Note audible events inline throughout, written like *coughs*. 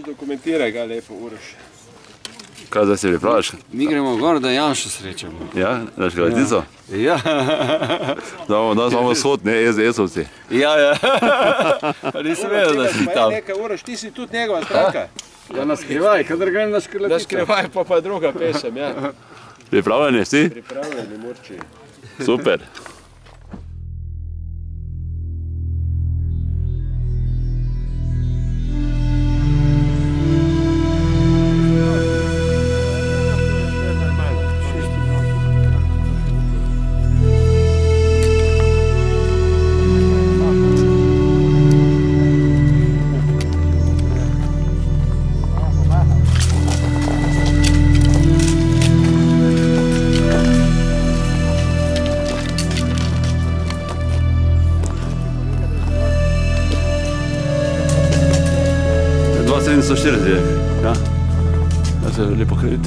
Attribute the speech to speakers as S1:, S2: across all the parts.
S1: Dokumentiraj ga lepo, Uroš.
S2: Kaj zdaj se pripravljaš?
S3: Mi gremo gor, da Janša srečamo.
S2: Ja, daš galetico?
S3: Ja, *laughs*
S2: Da bomo danes imamo sod, ne SDS-ovci.
S3: ja, ja. *laughs* Nisem vedel, da si tam.
S1: Nekaj, Uroš, ti si tudi njegova stranka.
S3: Ja, na skrivaj, kadar grem na
S1: Da
S3: škrletico.
S1: skrivaj pa pa druga pesem, ja.
S2: Pripravljeni si?
S1: Pripravljeni, Murči.
S2: Super.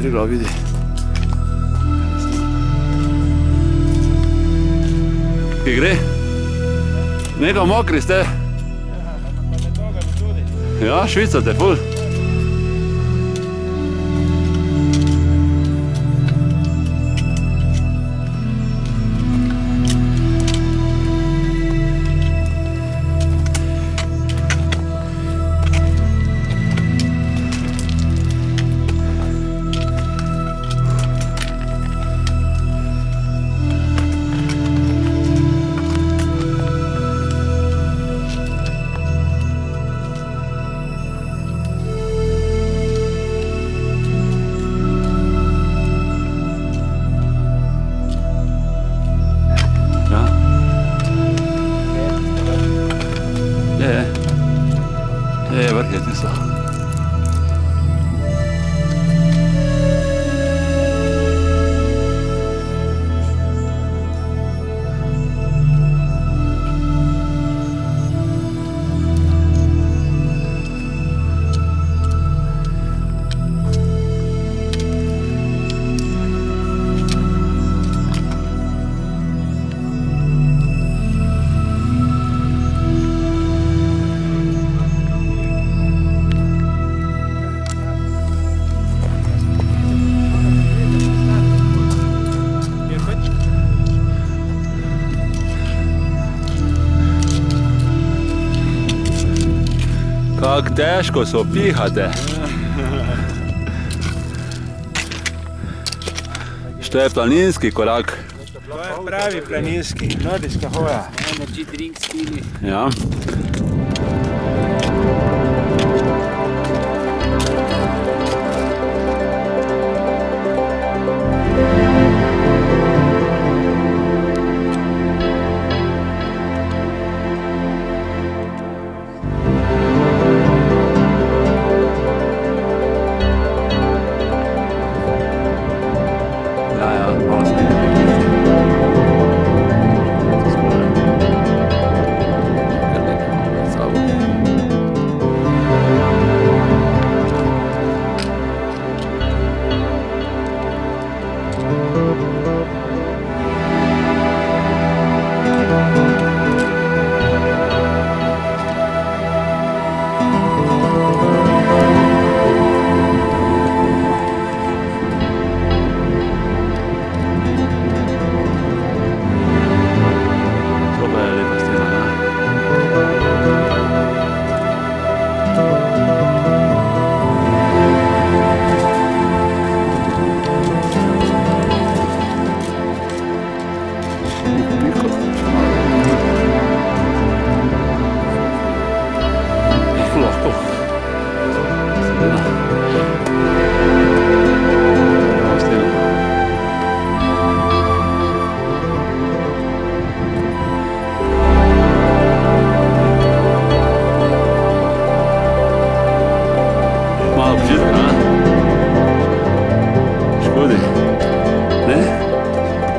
S2: Triglav vidi. Ki gre? Nekaj mokri ste? Ja, švicate, ful. Težko so pihate. Što je planinski korak.
S1: To je pravi planinski, nordijska hoja.
S3: Energy drink stili.
S2: Ja. Ja, Ne?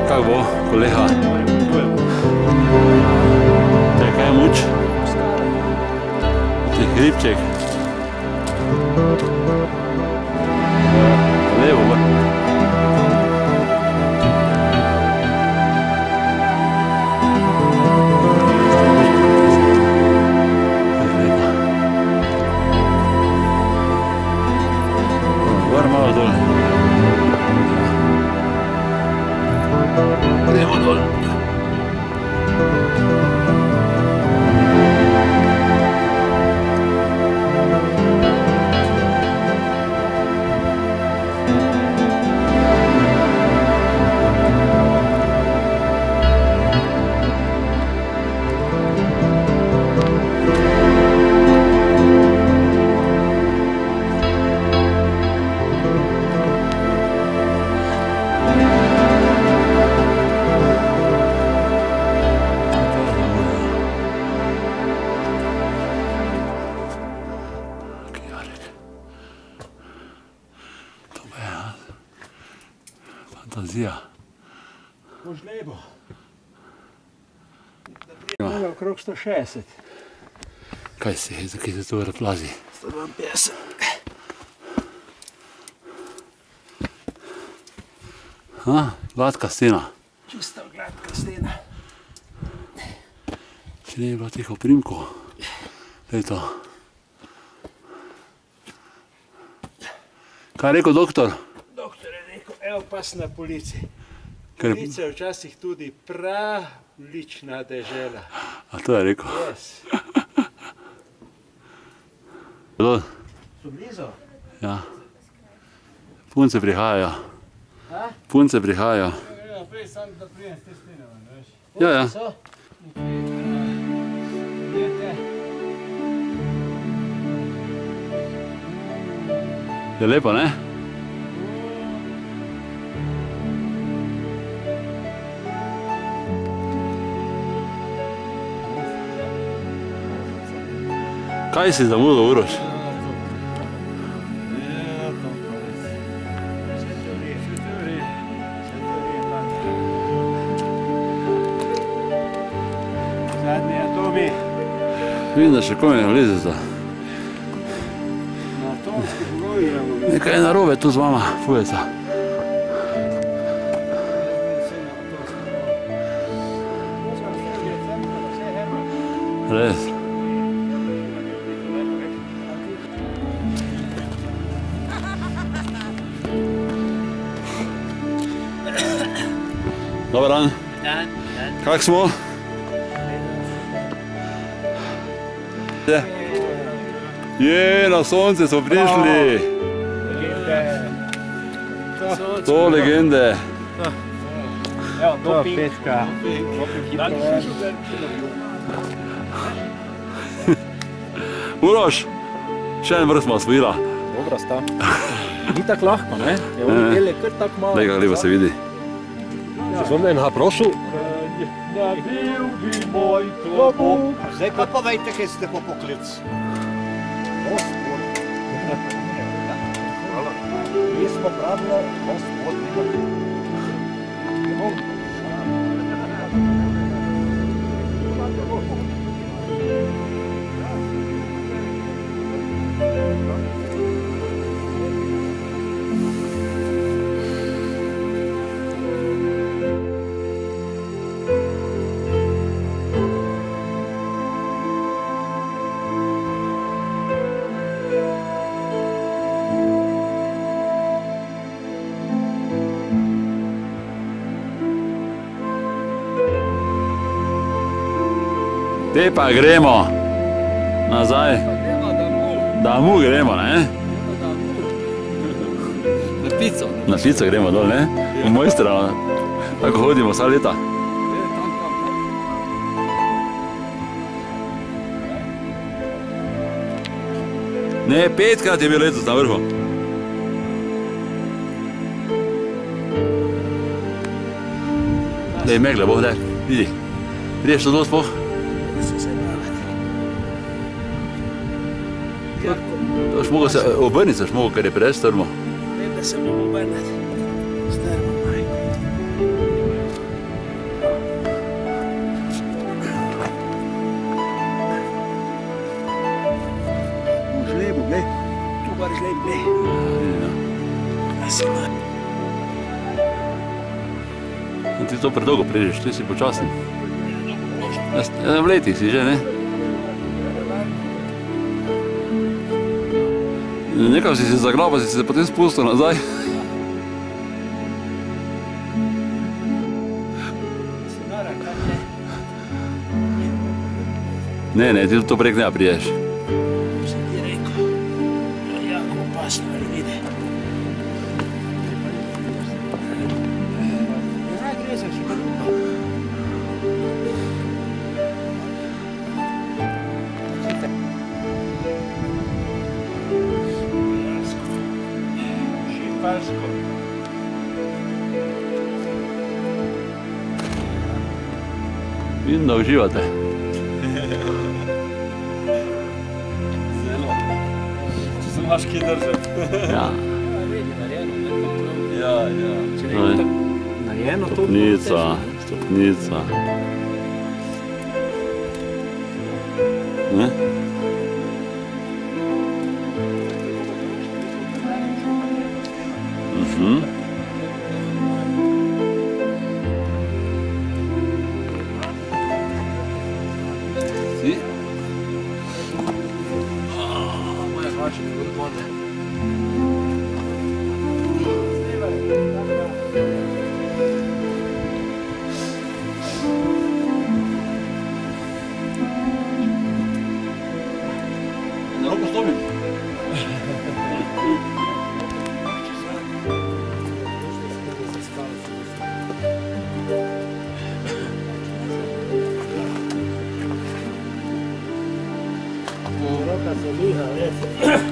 S2: Kak bo, kolega? Te kaj je muč? Ti hribček. Levo, fantazija.
S1: Po žlebu. Imamo okrog 160.
S2: Kaj si, zakaj se to razplazi?
S1: 152.
S2: Ha, gladka stena.
S1: Čisto gladka stena.
S2: Če ne bi bilo teh oprimkov. Daj to. Kaj je rekel doktor?
S1: Rekel, evo pas na polici.
S2: Ker,
S1: Polica je včasih tudi pravlična dežela.
S2: a to je rekel.
S1: Yes. *laughs*
S2: To,
S1: So blizu?
S2: ja. Punce prihajajo.
S1: A?
S2: Punce prihajajo.
S3: Ja, prej sam da prijem s te stene, veš.
S2: Ja, ja.
S1: So?
S2: Je lepo, ne? Kaj si zamudo, Uroš? Vidim da še kome lize za... Neka je na robe tu z vama, Fujesa. Res. Dobar dan.
S1: Dan.
S2: Kak smo? Je. Je, na sonce smo prišli. To legende.
S1: Evo, to petka.
S2: Uroš, še en vrst smo osvojila.
S4: Dobro sta. Ni tako lahko, ne? Je
S2: Ne, ne.
S4: oni dele kar tako malo.
S2: Daj ga lepo se vidi.
S4: Jesmo mi na prosu? Da bil bi moj klobuk.
S5: Zdaj pa povejte, kaj ste po poklic. Gospod. Hvala. Mi smo pravno gospod. Hvala.
S2: Te pa gremo nazaj, da mu gremo, ne?
S3: Na pico.
S2: Na pico gremo dol, ne? V mojstra, tako hodimo vsa leta. Ne, petkrat je bil letos na vrhu. Da je megla, boh, daj, vidi. Priješ to dol spoh? Mogel se obrniti, boš mogel, ker je preveč strmo.
S1: Vem, da se bomo obrniti. Strmo, majko. V žlebu, glej. Tu pa žleb, glej. A si ima.
S2: In ti to predolgo prežeš, ti si počasen. Ja, V letih si že, ne? Nekam si se zagnal, pa si se potem spustil nazaj.
S1: Si? Ne,
S2: ne, ti to prek ne priješ.
S1: Šipalsko.
S2: Vidim, da uživate.
S3: Zelo. Če se imaš kje držati.
S2: Ja,
S3: Ja, ja.
S2: to je.
S4: eno to
S2: Stopnica, stopnica. Ne? Yeah. *coughs*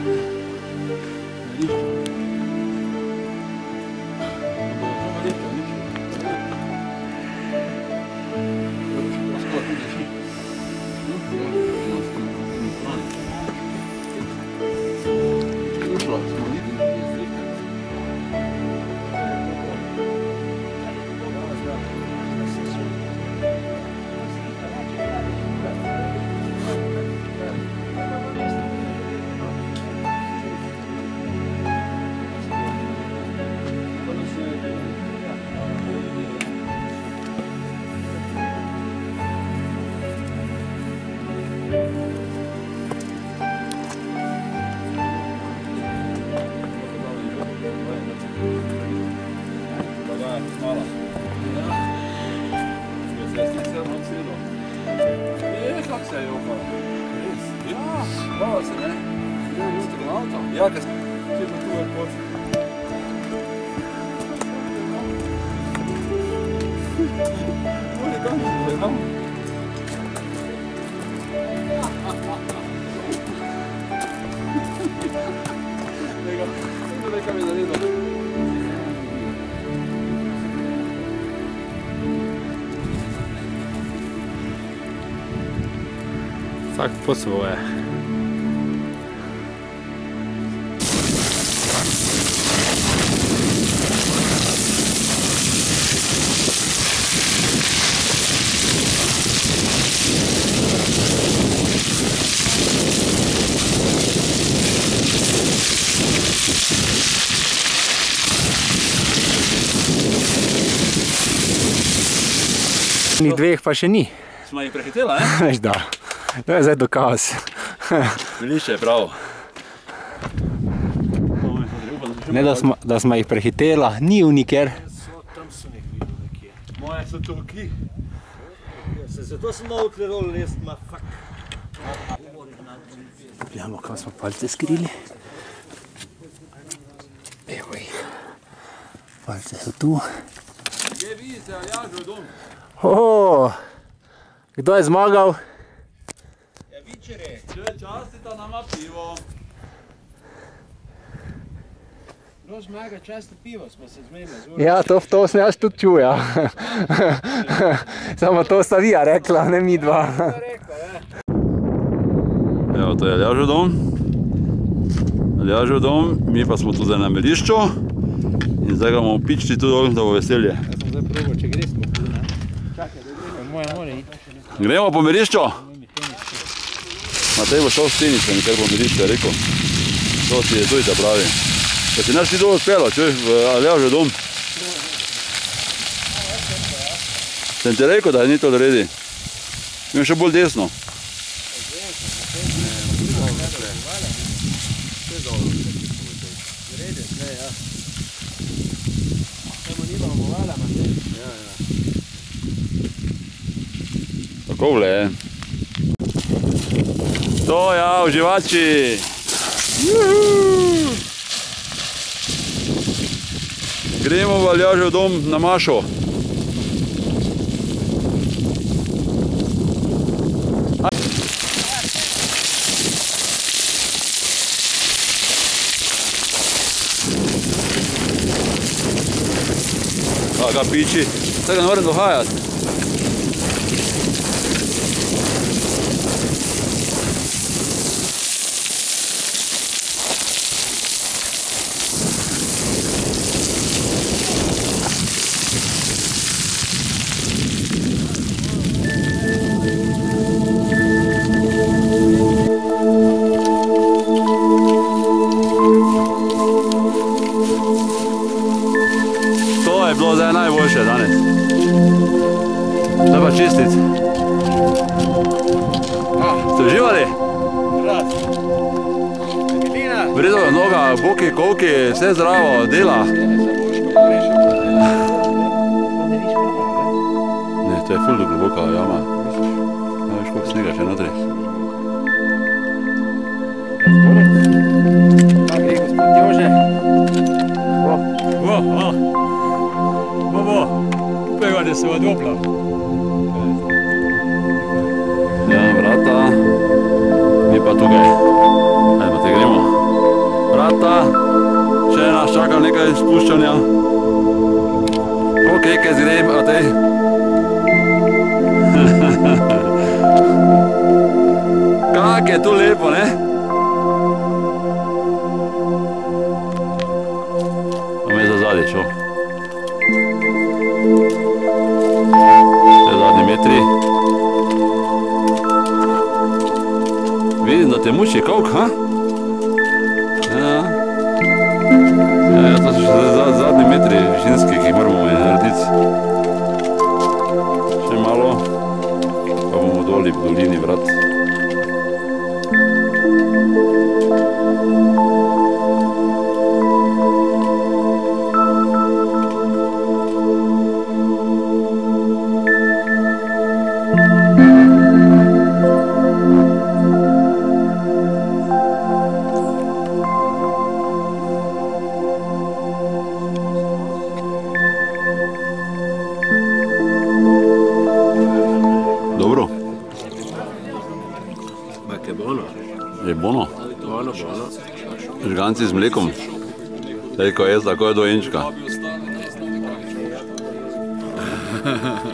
S2: ja jau mal. Ist? Ja. War's, ne? Ja, gut,
S5: im Auto. Ja, das
S2: geht mir gut kurz. Oh, der kommt. Der kommt.
S4: Vsak po svoje. Ni dveh pa še ni.
S2: Smo jih prehitela, ne?
S4: Veš da. To je zdaj dokaz.
S2: Belišče je prav.
S4: Ne da smo, da smo jih prehitela, ni uniker.
S5: Tam sem jih videl nekje.
S3: Moje so tukaj.
S5: Se zato sem malo tlerol lest, ma fak.
S4: Gledamo, kam smo palce skrili. Evo jih. Palce so tu.
S2: Kje vidite, Aljažo dom?
S4: O, kdo je zmagal?
S5: Ja.
S2: Če častita nama pivo.
S5: No, zmaga, často pivo smo se zmenili.
S4: Ja, to, to sem jaz tudi čul, ja. *laughs* Samo to sta vija rekla, ne mi dva.
S2: Evo, to je Aljažo dom. Aljažo dom, mi pa smo tu zdaj na melišču. In zdaj ga bomo pičili tu dol, da bo veselje.
S4: Jaz sem zdaj probal, če greš po tu, ne? Čakaj, da gremo. Moja mora iti.
S2: Gremo po melišču? Matej bo šel s tenicami, po melišču je rekel. To ti je tujta pravi. Da si naš ti dol odpela, čuješ, v Aljažo dom. Sem ti rekel, da ni to redi. Imam še bolj desno. Tako vle. To ja, uživači. Gremo v Aljažev dom na Mašo. A ga piči, zdaj ga ne morem dohajati.
S4: Brat. Evelina.
S2: V redu, noga, boki, kolki, vse zdravo, dela. Ne, to je ful globoka jama. Ja, veš, koliko snega še notri.
S4: Pa gre gospod Jože.
S3: Bo, a. Bo, bo. Pega, da se odopla.
S2: Ja, vrata. Mi pa tukaj. Ajmo, te gremo. Vrata. Še nas čaka nekaj spuščanja. Ok, kaj zgrem, a te? Te muči kavk, ha? Ja. Ja, ja to so še za, zadnji metri višinski, ki jih moramo narediti. Še malo, pa bomo doli v dolini vrat. Je bono.
S4: Buono, buono.
S2: Žganci z mlekom. Sej, ko je, tako je dojenčka. *laughs*